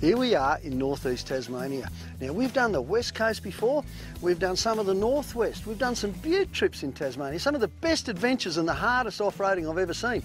Here we are in northeast Tasmania. Now we've done the west coast before, we've done some of the northwest, we've done some butte trips in Tasmania, some of the best adventures and the hardest off-roading I've ever seen.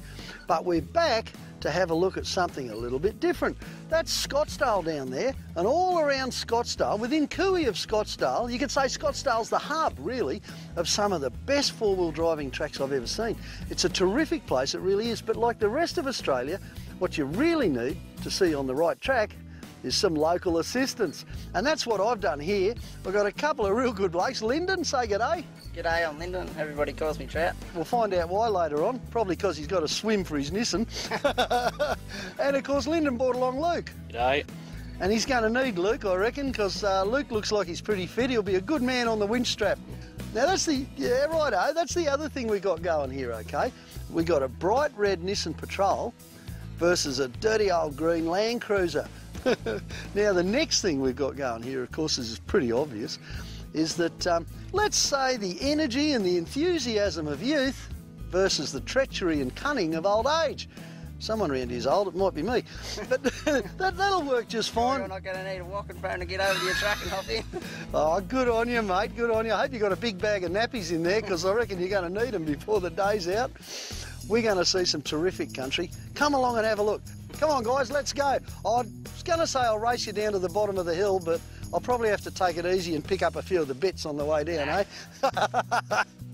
But we're back to have a look at something a little bit different. That's Scottsdale down there, and all around Scottsdale, within Cooey of Scottsdale, you could say Scottsdale's the hub, really, of some of the best four-wheel driving tracks I've ever seen. It's a terrific place, it really is, but like the rest of Australia, what you really need to see on the right track is some local assistance. And that's what I've done here. We've got a couple of real good blokes. Lyndon, say g'day. G'day, I'm Lyndon. Everybody calls me Trout. We'll find out why later on, probably because he's got a swim for his Nissan. and of course, Lyndon brought along Luke. G'day. And he's going to need Luke, I reckon, because uh, Luke looks like he's pretty fit. He'll be a good man on the winch strap. Now that's the, yeah, righto, that's the other thing we got going here, okay? We got a bright red Nissan Patrol versus a dirty old green Land Cruiser. now the next thing we've got going here, of course, is pretty obvious, is that um, let's say the energy and the enthusiasm of youth versus the treachery and cunning of old age. Someone around here's old, it might be me. But that, that'll work just fine. You're not going to need a walking phone to get over to your truck and hop in. Oh, good on you, mate. Good on you. I hope you've got a big bag of nappies in there because I reckon you're going to need them before the day's out. We're going to see some terrific country. Come along and have a look. Come on, guys, let's go. Going to say I'll race you down to the bottom of the hill, but I'll probably have to take it easy and pick up a few of the bits on the way down, eh?